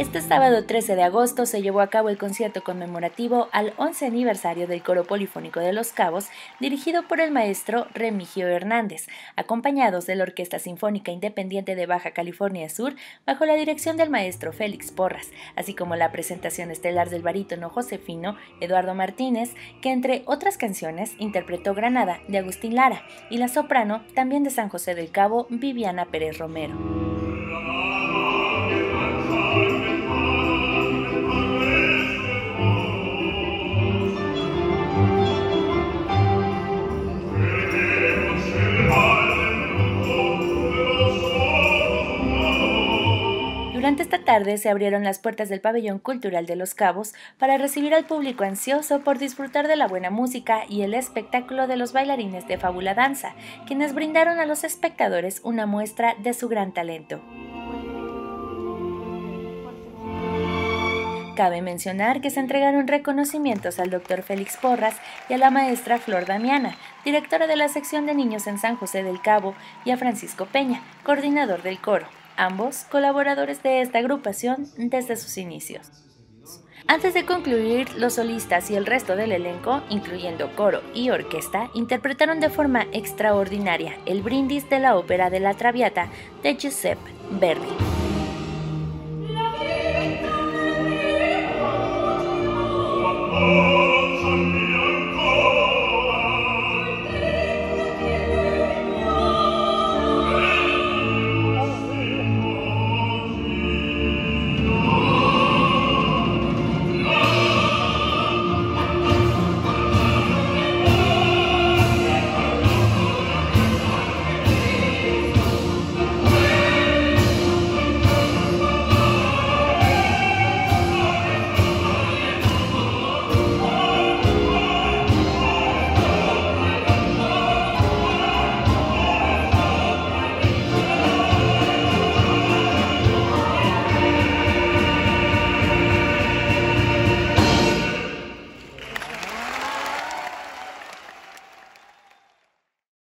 Este sábado 13 de agosto se llevó a cabo el concierto conmemorativo al 11 aniversario del Coro Polifónico de Los Cabos, dirigido por el maestro Remigio Hernández, acompañados de la Orquesta Sinfónica Independiente de Baja California Sur, bajo la dirección del maestro Félix Porras, así como la presentación estelar del barítono josefino Eduardo Martínez, que entre otras canciones interpretó Granada de Agustín Lara, y la soprano, también de San José del Cabo, Viviana Pérez Romero. Durante esta tarde se abrieron las puertas del pabellón cultural de Los Cabos para recibir al público ansioso por disfrutar de la buena música y el espectáculo de los bailarines de Fábula Danza, quienes brindaron a los espectadores una muestra de su gran talento. Cabe mencionar que se entregaron reconocimientos al doctor Félix Porras y a la maestra Flor Damiana, directora de la sección de niños en San José del Cabo, y a Francisco Peña, coordinador del coro ambos colaboradores de esta agrupación desde sus inicios. Antes de concluir, los solistas y el resto del elenco, incluyendo coro y orquesta, interpretaron de forma extraordinaria el brindis de la ópera de la Traviata de Giuseppe Verdi.